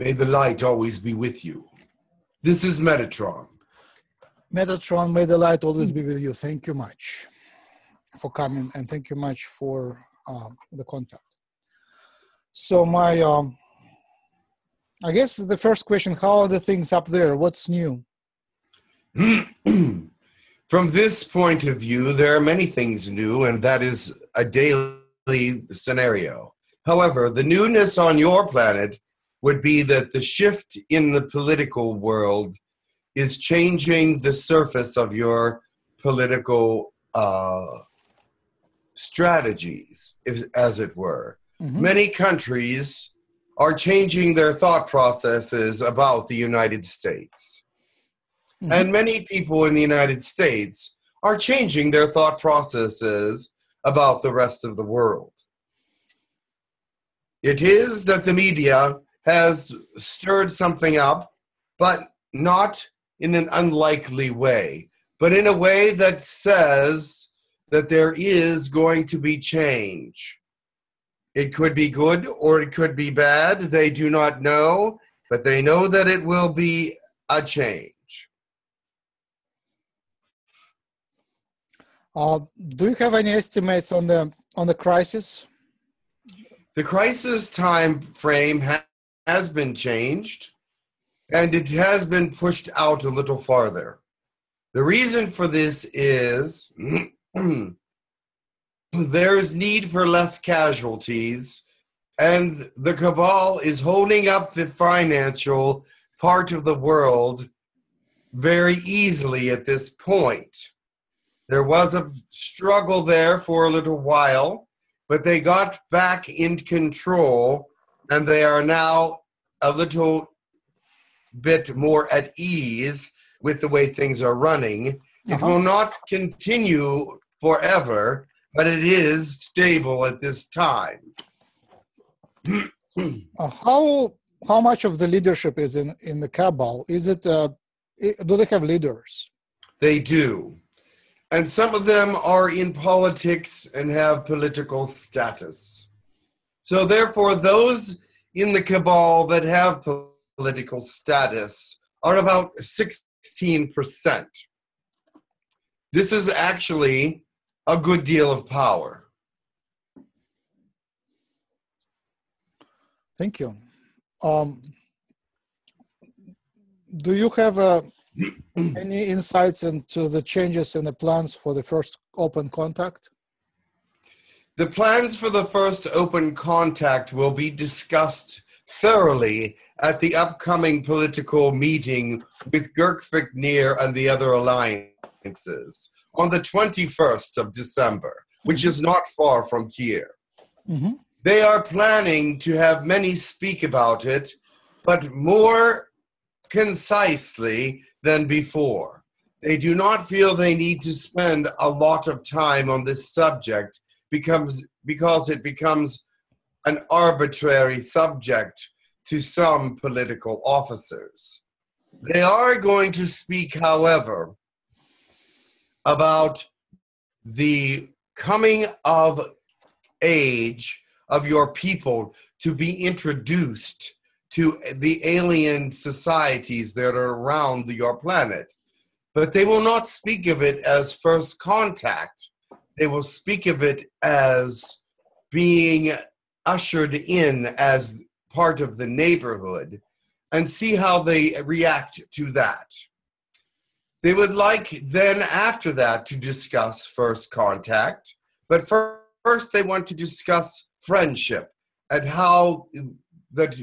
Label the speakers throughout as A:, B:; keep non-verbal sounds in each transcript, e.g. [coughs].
A: May the light always be with you. This is Metatron.
B: Metatron, may the light always be with you. Thank you much for coming and thank you much for um, the contact. So my, um, I guess the first question, how are the things up there? What's new? [clears throat]
A: From this point of view, there are many things new, and that is a daily scenario. However, the newness on your planet would be that the shift in the political world is changing the surface of your political uh, strategies, if, as it were. Mm-hmm. Many countries are changing their thought processes about the United States. Mm-hmm. And many people in the United States are changing their thought processes about the rest of the world. It is that the media has stirred something up, but not in an unlikely way, but in a way that says that there is going to be change. It could be good or it could be bad. They do not know, but they know that it will be a change.
B: Uh, do you have any estimates on the on the crisis?
A: The crisis time frame has been changed, and it has been pushed out a little farther. The reason for this is [clears throat] there's need for less casualties, and the cabal is holding up the financial part of the world very easily at this point. There was a struggle there for a little while, but they got back in control and they are now a little bit more at ease with the way things are running. It uh-huh. will not continue forever, but it is stable at this time. [clears throat]
B: uh, how how much of the leadership is in in the cabal? Is it uh, do they have leaders?
A: They do, and some of them are in politics and have political status. So therefore, those in the cabal that have political status are about sixteen percent. This is actually a good deal of power.
B: Thank you. Um, do you have uh, [clears throat] any insights into the changes in the plans for the first open contact?
A: The plans for the first open contact will be discussed thoroughly at the upcoming political meeting with Girk Fitneer and the other alliances on the 21st of December, which is not far from here. Mm-hmm. They are planning to have many speak about it, but more concisely than before. They do not feel they need to spend a lot of time on this subject because, because it becomes an arbitrary subject to some political officers. They are going to speak, however, about the coming of age of your people to be introduced to the alien societies that are around your planet. But they will not speak of it as first contact. They will speak of it as being ushered in as part of the neighborhood and see how they react to that. They would like then, after that, to discuss first contact, but first they want to discuss friendship and how that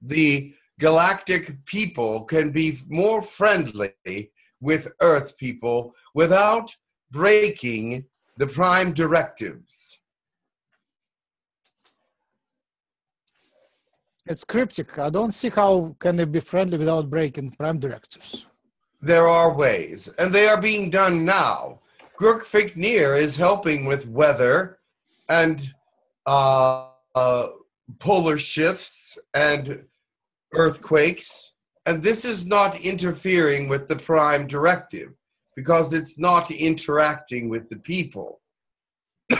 A: the galactic people can be more friendly with Earth people without breaking the prime directives.
B: It's cryptic. I don't see how can they be friendly without breaking prime directives
A: there are ways, and they are being done now. Girk Fitneer is helping with weather and uh, uh, polar shifts and earthquakes, and this is not interfering with the prime directive because it's not interacting with the people. [coughs]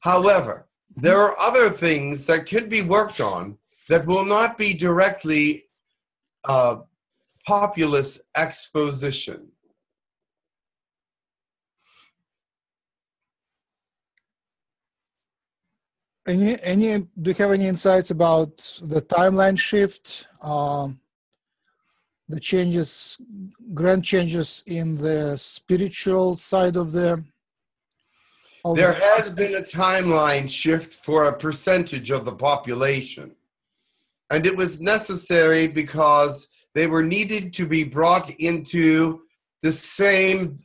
A: However, there are other things that can be worked on that will not be directly uh, populist exposition.
B: Any, any, do you have any insights about the timeline shift, um, the changes, grand changes in the spiritual side of the? of
A: There
B: the-
A: has been a timeline shift for a percentage of the population. And it was necessary because they were needed to be brought into the same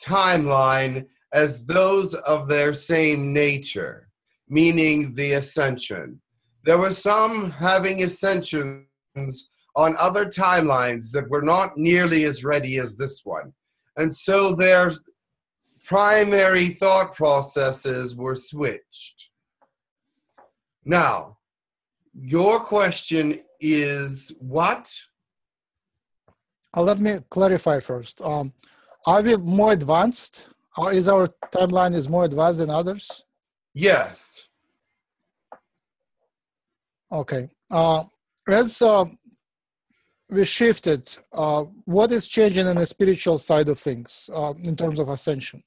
A: timeline as those of their same nature, meaning the ascension. There were some having ascensions on other timelines that were not nearly as ready as this one. And so their primary thought processes were switched. Now, your question is what?
B: Uh, let me clarify first. Um, are we more advanced? Or is our timeline is more advanced than others?
A: Yes.
B: Okay. Uh, as uh, we shifted, uh, what is changing in the spiritual side of things uh, in terms of ascension?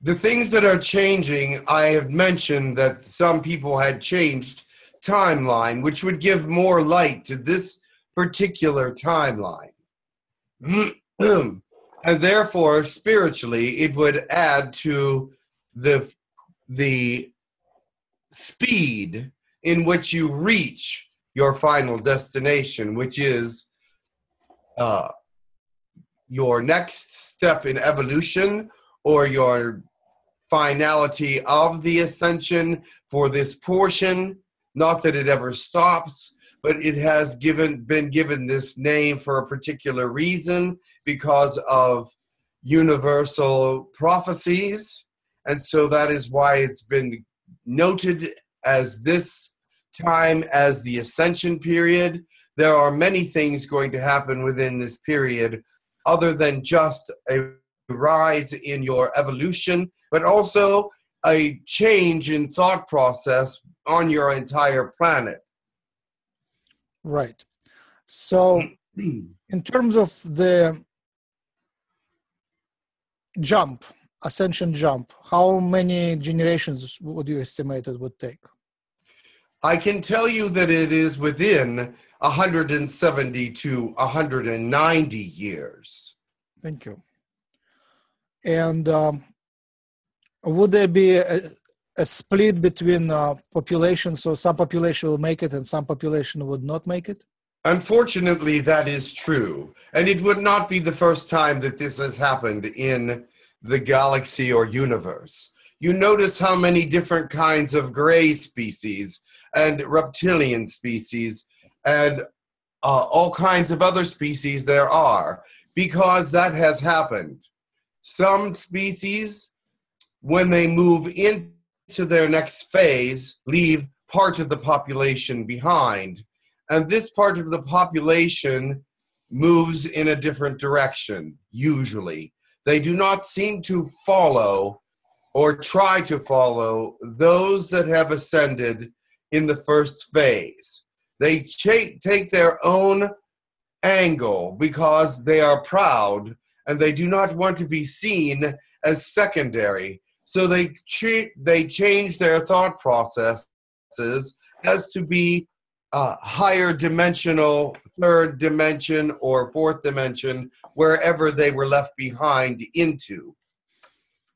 A: The things that are changing, I have mentioned that some people had changed timeline, which would give more light to this particular timeline. [clears throat] and therefore, spiritually, it would add to the, the speed in which you reach your final destination, which is uh, your next step in evolution or your finality of the ascension for this portion. Not that it ever stops, but it has given been given this name for a particular reason because of universal prophecies. And so that is why it's been noted as this time as the ascension period. There are many things going to happen within this period other than just a rise in your evolution, but also a change in thought process on your entire planet.
B: Right. So, [clears throat] in terms of the jump, ascension jump, how many generations would you estimate it would take?
A: I can tell you that it is within 170 to 190 years.
B: Thank you. And um, would there be a, a split between uh, populations? So some population will make it and some population would not make it?
A: Unfortunately, that is true. And it would not be the first time that this has happened in the galaxy or universe. You notice how many different kinds of gray species and reptilian species and uh, all kinds of other species there are because that has happened. Some species, when they move into their next phase, leave part of the population behind. And this part of the population moves in a different direction, usually. They do not seem to follow or try to follow those that have ascended in the first phase. They cha- take their own angle because they are proud and they do not want to be seen as secondary. So they ch- they change their thought processes as to be uh, higher dimensional, third dimension or fourth dimension, wherever they were left behind into.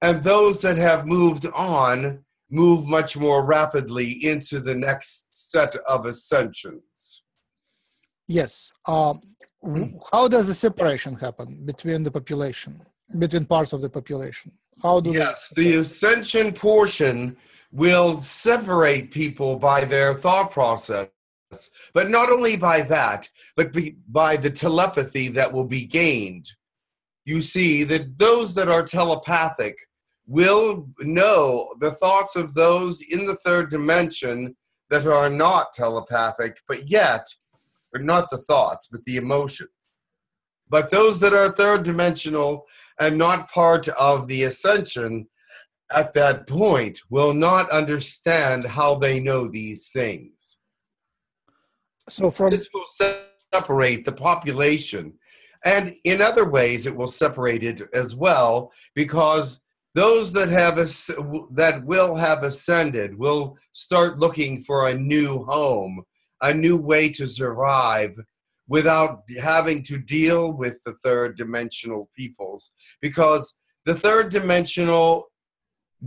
A: And those that have moved on move much more rapidly into the next set of ascensions.
B: Yes. Um, how does the separation happen between the population, between parts of the population? How do
A: Yes, the ascension portion will separate people by their thought process, but not only by that, but by the telepathy that will be gained. You see that those that are telepathic will know the thoughts of those in the third dimension that are not telepathic, but yet, or not the thoughts, but the emotions. But those that are third dimensional and not part of the ascension at that point will not understand how they know these things.
B: So from
A: This will separate the population. And in other ways, it will separate it as well because those that have as- that will have ascended will start looking for a new home, a new way to survive without having to deal with the third dimensional peoples because the third dimensional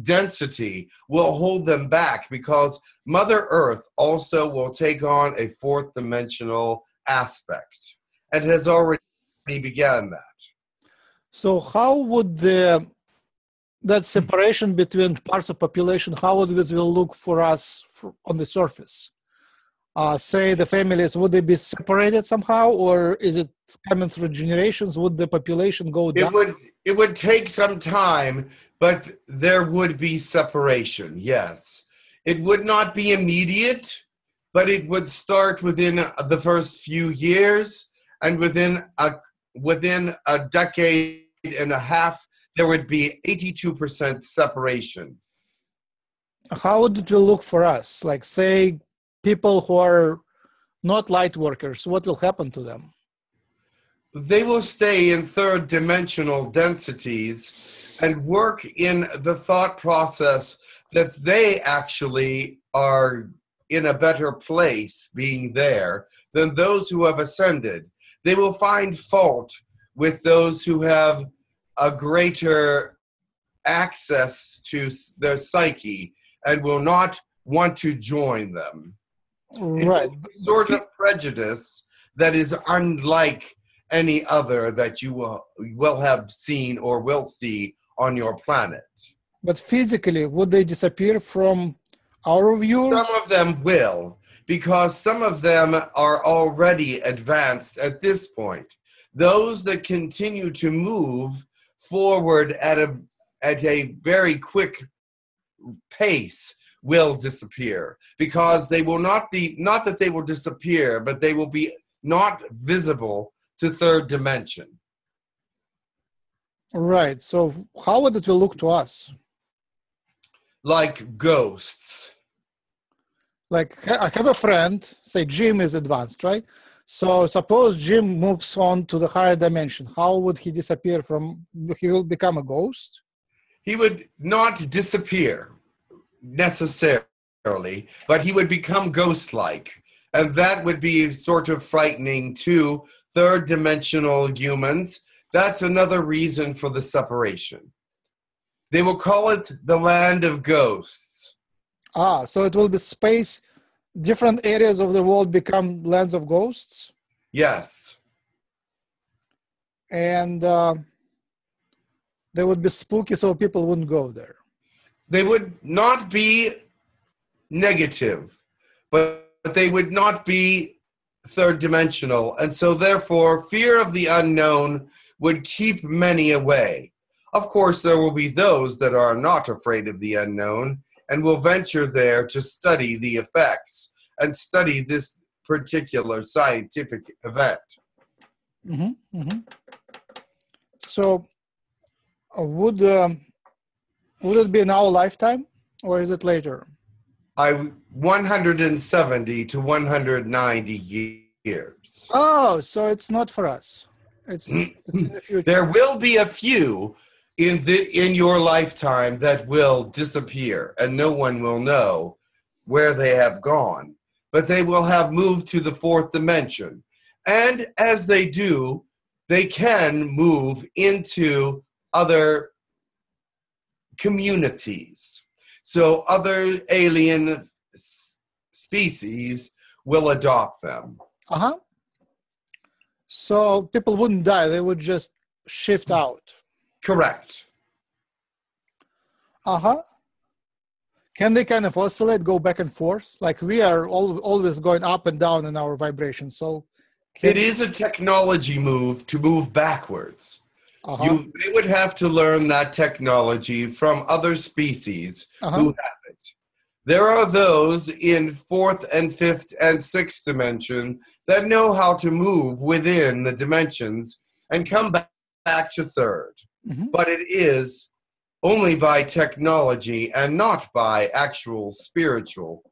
A: density will hold them back because Mother Earth also will take on a fourth dimensional aspect and has already began that.
B: So how would the that separation between parts of population, how would it will look for us for, on the surface? Uh, say the families, would they be separated somehow, or is it coming through generations? Would the population go down?
A: It would it would take some time, but there would be separation. Yes, it would not be immediate, but it would start within the first few years, and within a within a decade and a half, there would be eighty two percent separation.
B: How would it look for us? Like say people who are not light workers, what will happen to them?
A: they will stay in third dimensional densities and work in the thought process that they actually are in a better place being there than those who have ascended. They will find fault with those who have a greater access to their psyche and will not want to join them.
B: Right.
A: sort of prejudice that is unlike any other that you will, will have seen or will see on your planet.
B: But physically, would they disappear from our view?
A: Some of them will, because some of them are already advanced at this point. Those that continue to move forward at a at a very quick pace will disappear because they will not be not that they will disappear but they will be not visible to third dimension
B: Right. So how would it look to us?
A: like ghosts
B: Like I have a friend, say Jim is advanced, right? So suppose Jim moves on to the higher dimension. How would he disappear from? He will become a ghost.
A: he would not disappear necessarily, but he would become ghost like. And that would be sort of frightening to third dimensional humans. That's another reason for the separation. They will call it the land of ghosts.
B: Ah, so it will be space. Different areas of the world become lands of ghosts,
A: Yes.
B: and uh, they would be spooky, so people wouldn't go there.
A: They would not be negative, but they would not be third dimensional. And so, therefore, fear of the unknown would keep many away. Of course, there will be those that are not afraid of the unknown and will venture there to study the effects and study this particular scientific event.
B: hmm hmm So, uh, would um, would it be in our lifetime, or is it later?
A: I 170 to 190 years.
B: Oh, so it's not for us. It's it's in the [clears throat] future.
A: There will be a few in the in your lifetime that will disappear and no one will know where they have gone but they will have moved to the fourth dimension and as they do they can move into other communities so other alien species will adopt them
B: Uh huh. So people wouldn't die; they would just shift out.
A: Correct
B: Uh huh. Can they kind of oscillate, go back and forth? Like we are all, always going up and down in our vibration. So
A: it is a technology move to move backwards
B: uh-huh.
A: You they would have to learn that technology from other species
B: Uh-huh.
A: who have it. There are those in fourth and fifth and sixth dimension that know how to move within the dimensions and come back, back to 3rd
B: Mhm.
A: But it is only by technology and not by actual spiritual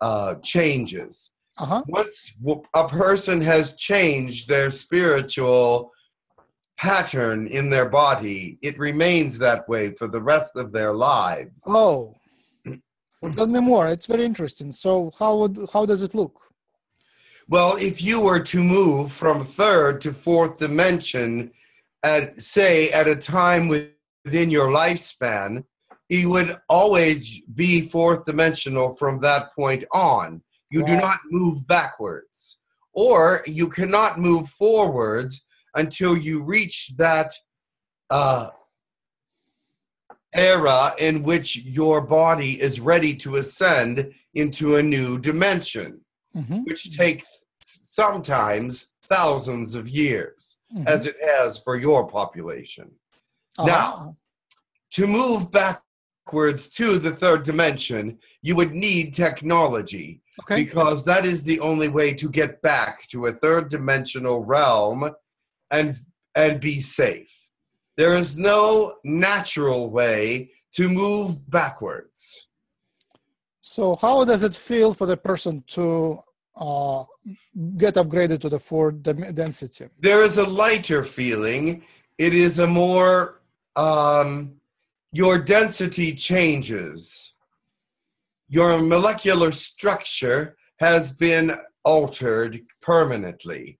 A: uh, changes.
B: Uh-huh.
A: once a person has changed their spiritual pattern in their body, it remains that way for the rest of their lives.
B: Oh. Tell me more. It's very interesting. So how would how does it look?
A: Well, if you were to move from third to fourth dimension at say at a time within your lifespan, you would always be fourth dimensional from that point on. You do not move backwards. Or you cannot move forwards until you reach that uh, era in which your body is ready to ascend into a new dimension
B: Mhm,
A: which takes sometimes thousands of years,
B: mhm.
A: as it has for your population. now- To move backwards to the third dimension, you would need technology
B: okay.
A: because that is the only way to get back to a third dimensional realm and and be safe. There is no natural way to move backwards.
B: So how does it feel for the person to uh, get upgraded to the four density?
A: there is a lighter feeling. It is a more um, your density changes. Your molecular structure has been altered permanently.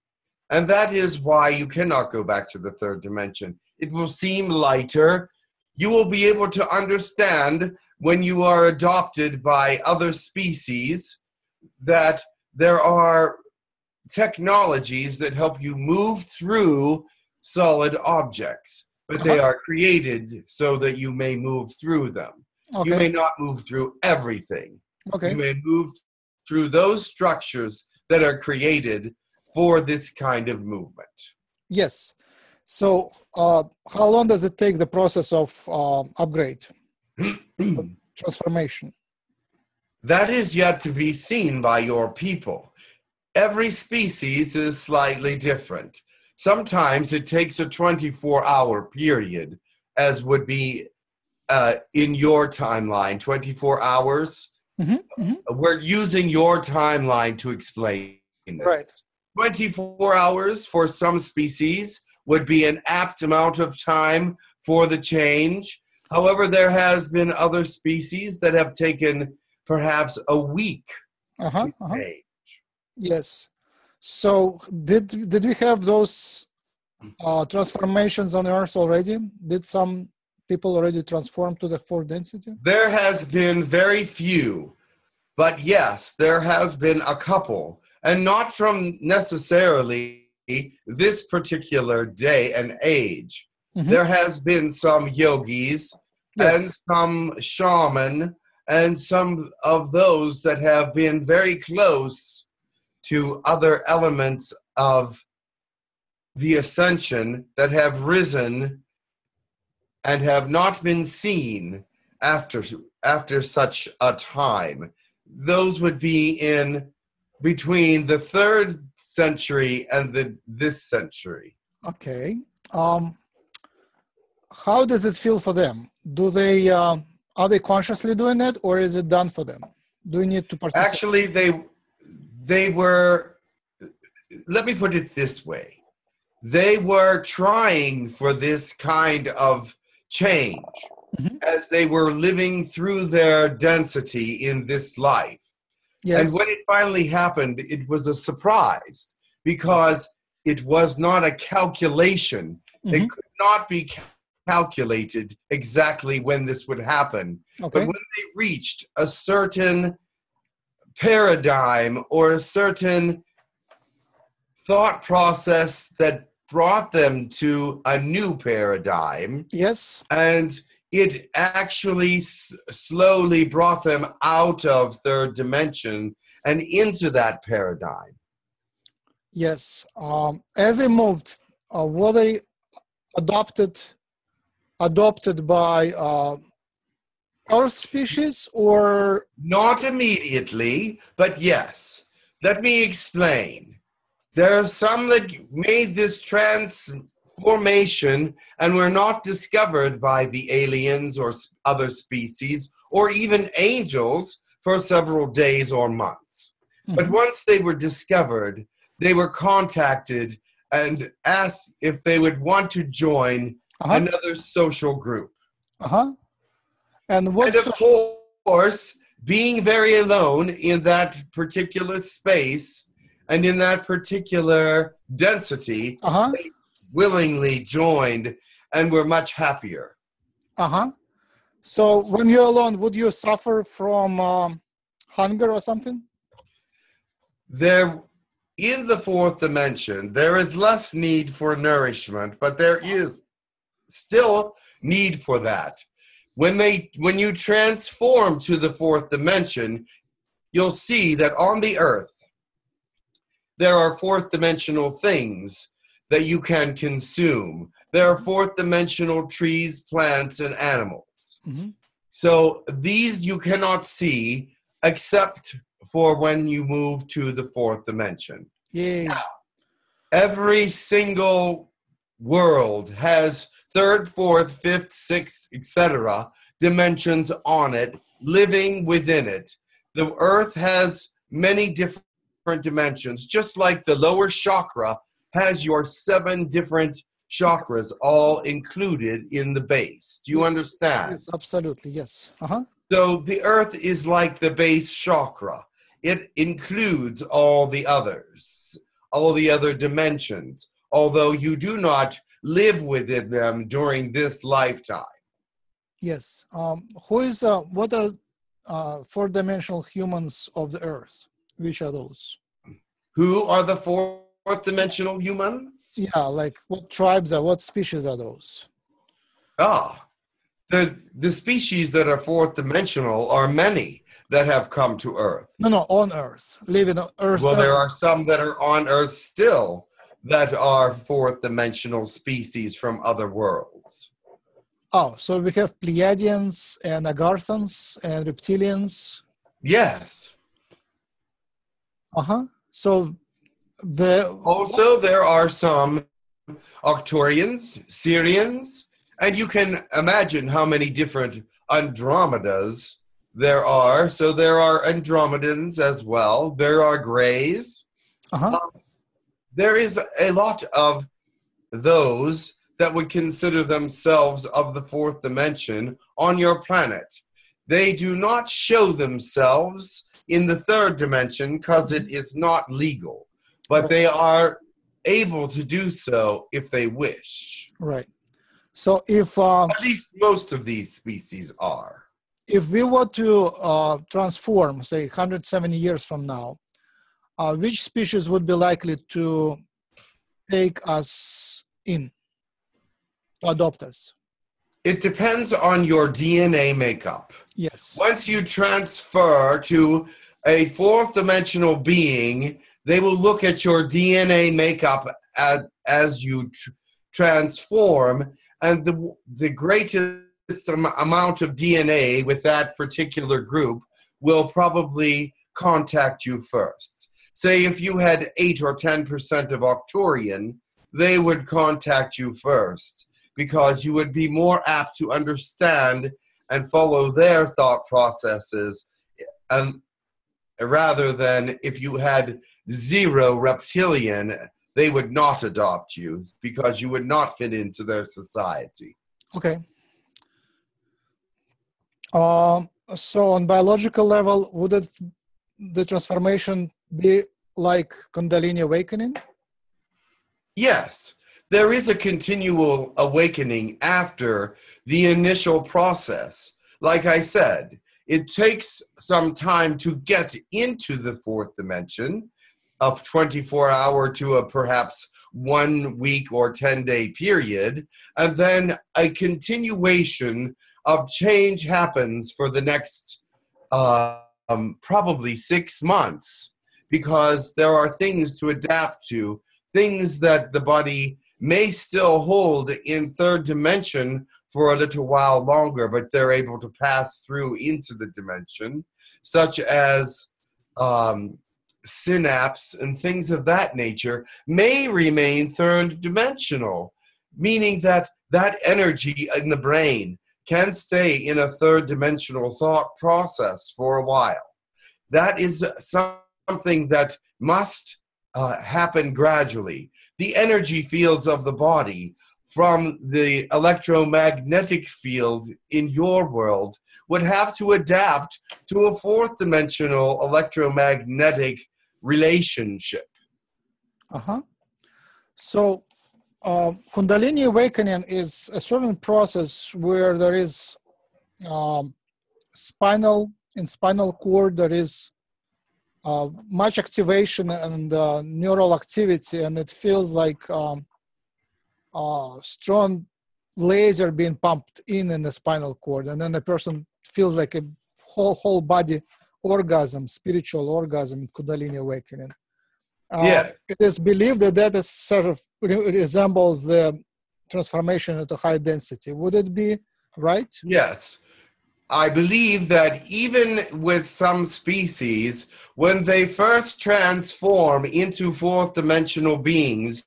A: And that is why you cannot go back to the third dimension. It will seem lighter. You will be able to understand when you are adopted by other species that there are technologies that help you move through solid objects, but they are created so that you may move through them. You may not move through everything.
B: Okay.
A: You may move through those structures that are created for this kind of movement.
B: Yes. So uh, how long does it take the process of uh, upgrade [clears throat] transformation?
A: That is yet to be seen by your people. Every species is slightly different. Sometimes it takes a 24 hour period, as would be uh, in your timeline 24 hours.
B: Mhm, mhm.
A: We're using your timeline to explain this.
B: Right.
A: 24 hours for some species would be an apt amount of time for the change. However, there has been other species that have taken perhaps a week
B: Uh-huh,
A: to
B: uh-huh.
A: change.
B: Yes. So did did we have those uh, transformations on Earth already? Did some people already transform to the fourth density?
A: There has been very few, but yes, there has been a couple, and not from necessarily this particular day and age.
B: Mhm.
A: There has been some yogis and some shaman and some of those that have been very close to other elements of the ascension that have risen and have not been seen after after such a time those would be in between the third century and the this century
B: Okay. Um, how does it feel for them? Do they uh, are they consciously doing it, or is it done for them? Do you need to participate?
A: actually they they were let me put it this way they were trying for this kind of change
B: Mhm.
A: as they were living through their density in this life
B: yes.
A: and when it finally happened it was a surprise because it was not a calculation it
B: Mhm.
A: could not be calculated exactly when this would happen but when they reached a certain paradigm or a certain thought process that brought them to a new paradigm,
B: Yes.
A: and it actually s- slowly brought them out of third dimension and into that paradigm.
B: Yes. Um, as they moved, uh, were they adopted adopted by uh, Earth species or
A: Not immediately, but yes. Let me explain. There are some that made this transformation and were not discovered by the aliens or other species or even angels for several days or months. But
B: Mhm.
A: once they were discovered, they were contacted and asked if they would want to join
B: Uh-huh.
A: another social group.
B: Uh-huh. And what
A: and of
B: so-
A: course, being very alone in that particular space and in that particular density,
B: uh-huh.
A: willingly joined and were much happier.
B: Uh-huh. So when you're alone, would you suffer from um, hunger or something?
A: There, in the fourth dimension, there is less need for nourishment, but there is still need for that. When they, when you transform to the fourth dimension, you'll see that on the earth there are fourth dimensional things that you can consume. There are fourth dimensional trees, plants, and animals.
B: Mhm.
A: So these you cannot see except for when you move to the fourth dimension.
B: Yeah.
A: Every single world has third, fourth, fifth, sixth, etc. dimensions on it, living within it. The earth has many different dimensions, just like the lower chakra has your seven different chakras all included in the base. Do you
B: Yes.
A: understand?
B: Yes, absolutely. Yes. Uh-huh.
A: So the earth is like the base chakra. It includes all the others, all the other dimensions, although you do not live within them during this lifetime.
B: Yes. Um, who is uh, what are uh, four-dimensional humans of the earth? Which are those?
A: Who are the fourth dimensional humans?
B: Yeah, like what tribes are what species are those?
A: Ah, the, the species that are fourth dimensional are many that have come to earth.
B: No, no, on Earth, living on Earth.
A: Well,
B: Earth-
A: there are some that are on Earth still that are fourth dimensional species from other worlds.
B: Oh, so we have Pleiadians and Agarthans and reptilians.
A: Yes.
B: Uh huh. So the
A: Also, there are some Arcturians, Sirians, and you can imagine how many different Andromedas there are. So there are Andromedans as well. There are Greys.
B: uh-huh.
A: There is a lot of those that would consider themselves of the fourth dimension on your planet. They do not show themselves in the third dimension because it is not legal, but they are able to do so if they wish.
B: right. So if uh,
A: At least most of these species are.
B: if we were to uh, transform, say, 170 years from now, uh, which species would be likely to take us in, to adopt us?
A: It depends on your DNA makeup.
B: Yes.
A: Once you transfer to a fourth dimensional being, they will look at your DNA makeup as, as you tr- transform, and the, the greatest am- amount of DNA with that particular group will probably contact you first. Say if you had 8 or 10% of Arcturian, they would contact you first because you would be more apt to understand and follow their thought processes and rather than if you had zero reptilian they would not adopt you because you would not fit into their society
B: Okay. Um, so on biological level, would it the transformation be like Kundalini awakening?
A: yes. There is a continual awakening after the initial process. Like i said it takes some time to get into the fourth dimension of 24 hour to a perhaps one week or 10 day period and then a continuation of change happens for the next uh, um, probably six months because there are things to adapt to things that the body may still hold in third dimension for a little while longer, but they're able to pass through into the dimension, such as um, synapse and things of that nature, may remain third dimensional, meaning that that energy in the brain can stay in a third dimensional thought process for a while. That is something that must uh, happen gradually. The energy fields of the body from the electromagnetic field in your world would have to adapt to a fourth dimensional electromagnetic relationship.
B: Uh huh. So, uh, Kundalini awakening is a certain process where there is um, spinal in spinal cord there is uh, much activation and uh, neural activity, and it feels like um, strong laser being pumped in in the spinal cord, and then the person feels like a whole whole body orgasm, spiritual orgasm, Kundalini awakening.
A: Uh, yeah.
B: It is believed that that is sort of resembles the transformation into high density. Would it be right?
A: Yes. I believe that even with some species, when they first transform into fourth dimensional beings,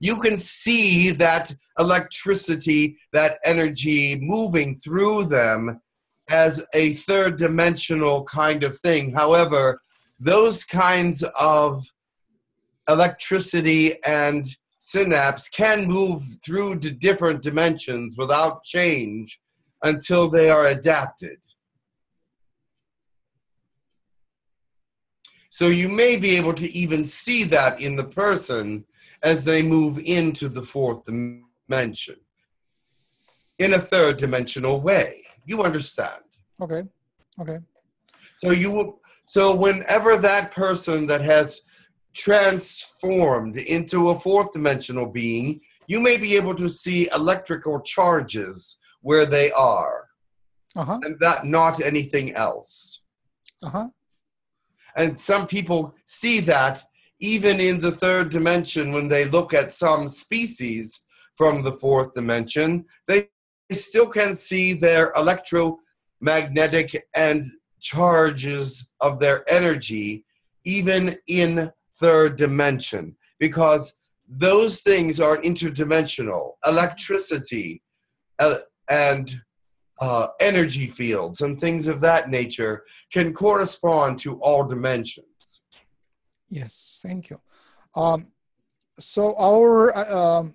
A: you can see that electricity, that energy moving through them as a third dimensional kind of thing. However, those kinds of electricity and synapse can move through to different dimensions without change until they are adapted. So you may be able to even see that in the person as they move into the fourth dimension in a third dimensional way. You understand?
B: Okay. Okay.
A: So you will so whenever that person that has transformed into a fourth dimensional being, you may be able to see electrical charges where they are,
B: uh-huh.
A: and that not anything else.
B: Uh-huh.
A: And some people see that even in the third dimension when they look at some species from the fourth dimension, they still can see their electromagnetic and charges of their energy even in third dimension because those things are interdimensional electricity uh, and uh, energy fields and things of that nature can correspond to all dimensions.
B: Yes thank you. Um, so our uh, um,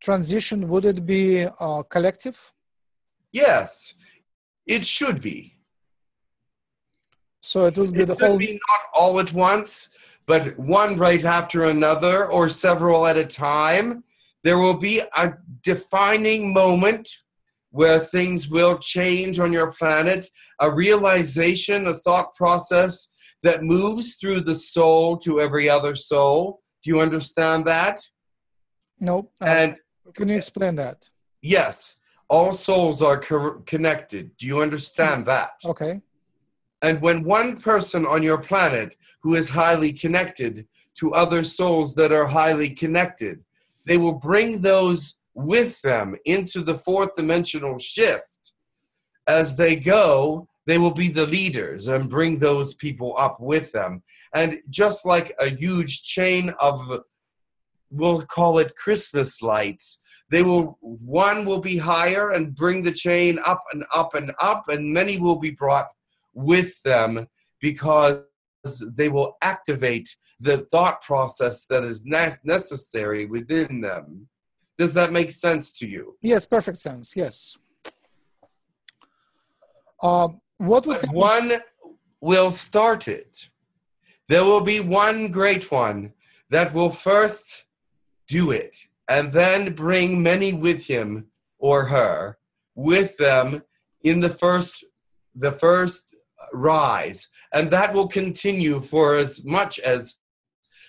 B: transition would it be uh, collective?
A: Yes it should be.
B: So it will be
A: it
B: the whole
A: be not all at once but one right after another or several at a time. There will be a defining moment where things will change on your planet, a realization, a thought process that moves through the soul to every other soul. Do you understand that?
B: No.
A: Uh, and
B: can you explain that?
A: Yes. All souls are co- connected. Do you understand that?
B: Okay.
A: And when one person on your planet who is highly connected to other souls that are highly connected, they will bring those with them into the fourth dimensional shift. As they go, they will be the leaders and bring those people up with them. And just like a huge chain of, we'll call it Christmas lights, they will, one will be higher and bring the chain up and up and up, and many will be brought with them because they will activate the thought process that is necessary within them. Does that make sense to you?
B: Yes, perfect sense. Yes. Um, what would
A: one will start it? There will be one great one that will first do it and then bring many with him or her with them in the first the first rise. And that will continue for as much as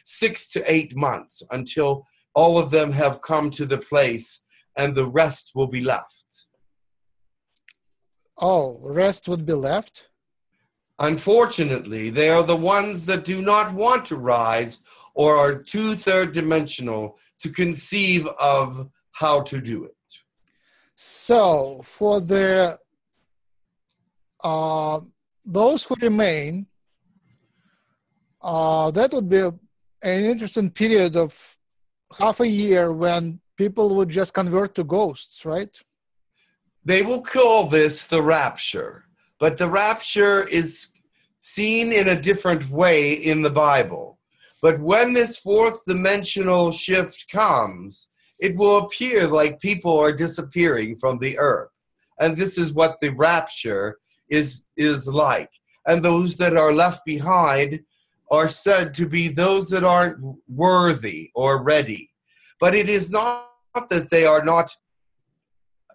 A: six to eight months until all of them have come to the place and the rest will be left.
B: Oh, rest would be left?
A: Unfortunately, they are the ones that do not want to rise or are too third dimensional to conceive of how to do it.
B: So, for the uh, those who remain, uh, that would be an interesting period of half a year when people would just convert to ghosts, right?
A: They will call this the rapture, but the rapture is seen in a different way in the Bible. But when this fourth dimensional shift comes, it will appear like people are disappearing from the earth. And this is what the rapture is, is like. And those that are left behind are said to be those that aren't worthy or ready. But it is not that they are not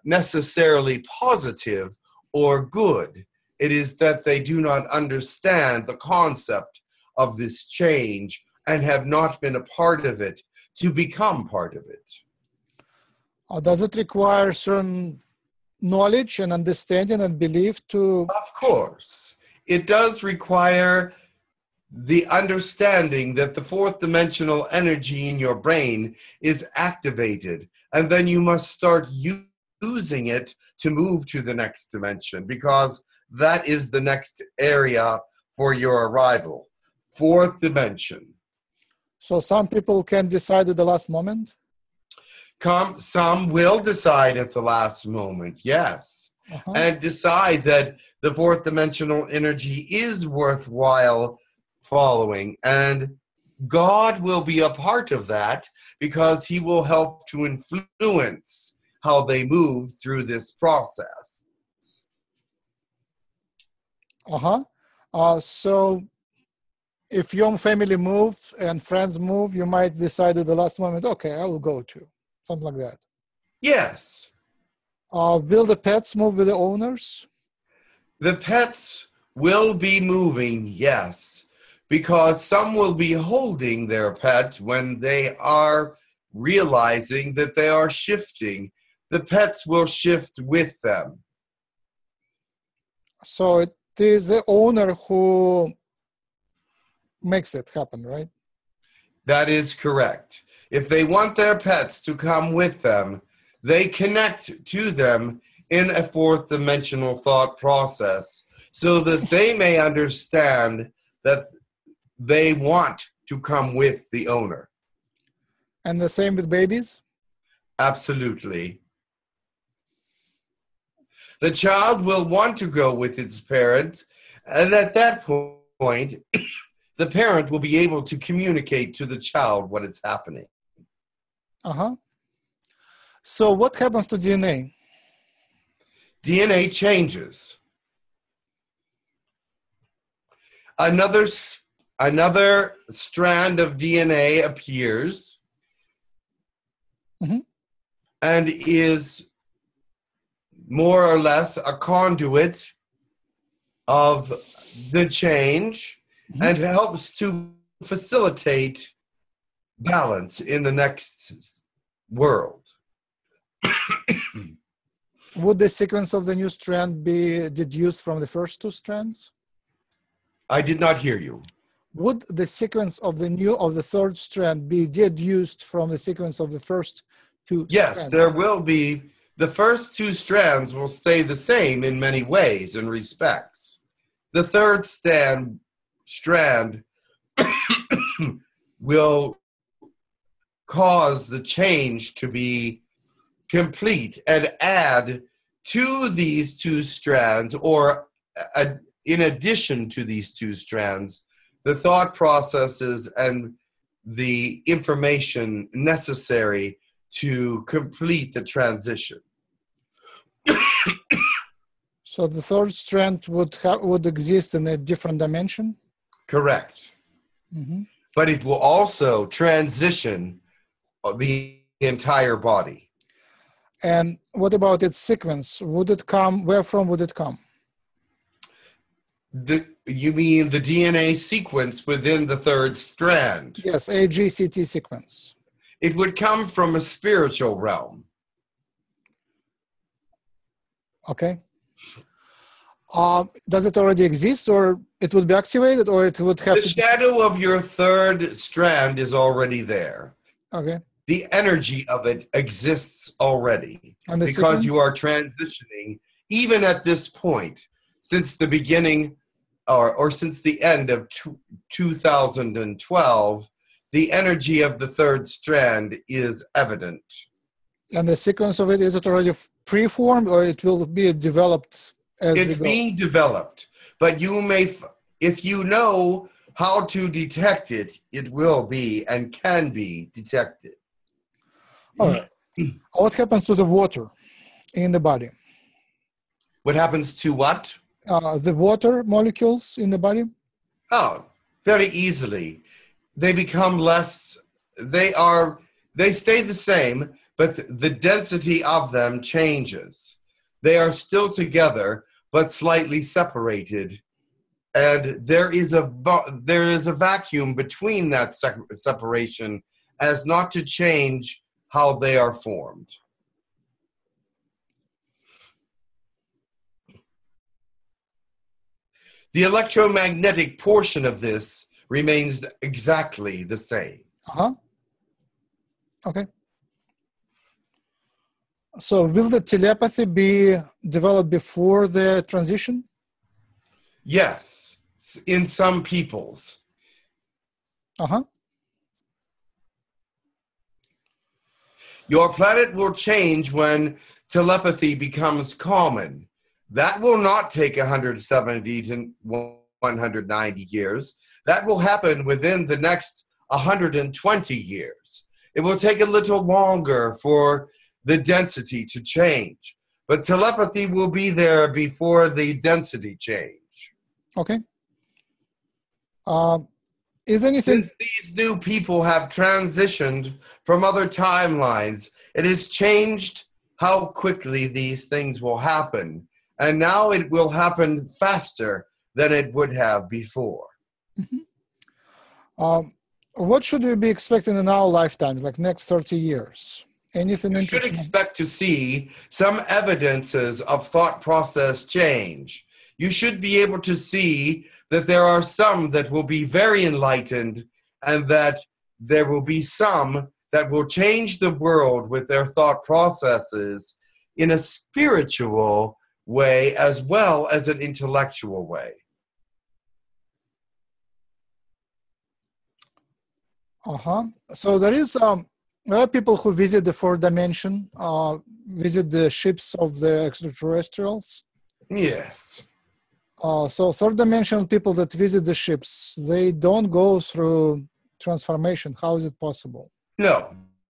A: necessarily positive or good. It is that they do not understand the concept of this change and have not been a part of it to become part of it.
B: Uh, does it require certain knowledge and understanding and belief to?
A: Of course. It does require the understanding that the fourth dimensional energy in your brain is activated, and then you must start using it to move to the next dimension because that is the next area for your arrival. Fourth dimension.
B: So some people can decide at the last moment.
A: Come, some will decide at the last moment, yes,
B: Uh-huh.
A: and decide that the fourth dimensional energy is worthwhile following, and God will be a part of that because He will help to influence how they move through this process.
B: Uh-huh. Uh, so if your family move and friends move, you might decide at the last moment, okay, I will go to Something like that.
A: Yes,
B: Uh, will the pets move with the owners?
A: the pets will be moving, yes, because some will be holding their pet when they are realizing that they are shifting. The pets will shift with them.
B: So it is the owner who makes it happen, right?
A: That is correct. If they want their pets to come with them, they connect to them in a fourth dimensional thought process so that they [laughs] may understand that they want to come with the owner.
B: And the same with babies?
A: Absolutely. The child will want to go with its parents, and at that point, [coughs] the parent will be able to communicate to the child what is happening.
B: Uh-huh. So what happens to DNA?
A: DNA changes. Another another strand of DNA appears
B: Mhm.
A: and is more or less a conduit of the change
B: Mhm.
A: and helps to facilitate balance in the next world. [coughs]
B: Would the sequence of the new strand be deduced from the first two strands?
A: I did not hear you.
B: Would the sequence of the new of the third strand be deduced from the sequence of the first two
A: Yes,
B: strands?
A: there will be. The first two strands will stay the same in many ways and respects. The third stand, strand [coughs] will cause the change to be complete and add to these two strands, or uh, in addition to these two strands, the thought processes and the information necessary to complete the transition. [coughs]
B: So the third strand would ha- would exist in a different dimension.
A: Correct.
B: Mhm.
A: But it will also transition the entire body.
B: And what about its sequence? Would it come? Where from would it come?
A: The, you mean the DNA sequence within the third strand?
B: Yes, AGCT sequence.
A: It would come from a spiritual realm.
B: Okay. Um, does it already exist, or it would be activated, or it would have
A: The shadow of your third strand is already there.
B: Okay.
A: The energy of it exists already. Because you are transitioning even at this point since the beginning or, or since the end of two, 2012 the energy of the third strand is evident
B: And the sequence of it is it already preformed, or it will be developed as
A: it's being developed but you may f- if you know how to detect it, it will be and can be detected.
B: All right. [clears throat] What happens to the water in the body?
A: What happens to what?
B: Uh, the water molecules in the body?
A: Oh, very easily. They become less, they are, they stay the same, but the density of them changes. They are still together, but slightly separated. And there is a there is a vacuum between that separation, as not to change how they are formed. The electromagnetic portion of this remains exactly the same.
B: Uh huh. Okay. So, will the telepathy be developed before the transition?
A: Yes, in some peoples.
B: Uh huh.
A: Your planet will change when telepathy becomes common. That will not take 170 to 190 years. That will happen within the next 120 years. It will take a little longer for the density to change, but telepathy will be there before the density change.
B: Okay. Um, is anything
A: Since these new people have transitioned from other timelines, it has changed how quickly these things will happen. And now it will happen faster than it would have before.
B: Um, what should we be expecting in our lifetimes, like next 30 years? Anything
A: You should expect to see some evidences of thought process change. You should be able to see that there are some that will be very enlightened and that there will be some that will change the world with their thought processes in a spiritual way as well as an intellectual way.
B: Uh-huh. So there is um there are people who visit the fourth dimension, uh visit the ships of the extraterrestrials.
A: Yes.
B: Uh so third dimensional people that visit the ships, they don't go through transformation. How is it possible?
A: No,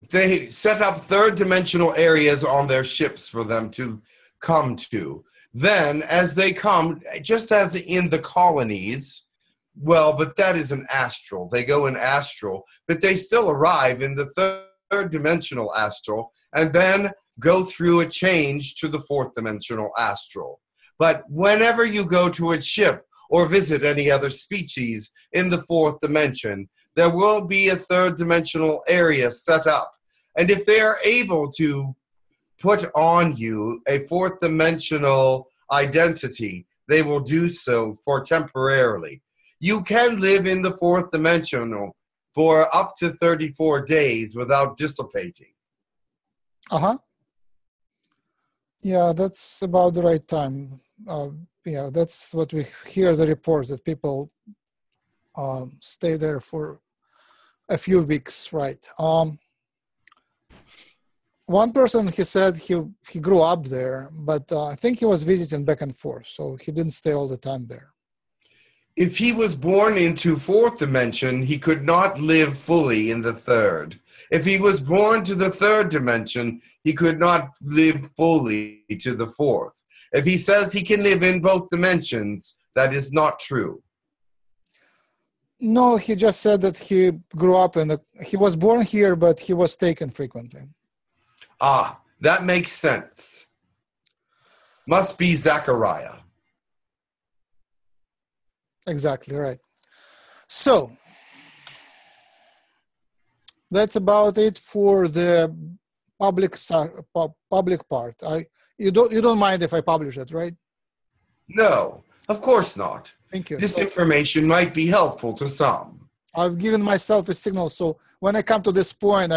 A: they set up third dimensional areas on their ships for them to come to. Then, as they come, just as in the colonies, well, but that is an astral. They go in astral, but they still arrive in the third, dimensional astral and then go through a change to the fourth dimensional astral. But whenever you go to a ship or visit any other species in the fourth dimension, there will be a third dimensional area set up. And if they are able to put on you a fourth dimensional identity, they will do so for temporarily. You can live in the fourth dimensional for up to 34 days without dissipating.
B: Uh-huh. Yeah, that's about the right time. Uh, yeah, that's what we hear the reports that people um, stay there for a few weeks, right? Um, one person he said he he grew up there, but uh, I think he was visiting back and forth, so he didn't stay all the time there.
A: If he was born into fourth dimension, he could not live fully in the third. If he was born to the third dimension, he could not live fully to the fourth. If he says he can live in both dimensions, that is not true.
B: No, he just said that he grew up in the. He was born here, but he was taken frequently.
A: Ah, that makes sense. Must be Zechariah.
B: Exactly right. So that's about it for the public public part. I you don't you don't mind if I publish it, right?
A: No, of course not.
B: Thank you.
A: This
B: So
A: information might be helpful to some.
B: I've given myself a signal, so when I come to this point,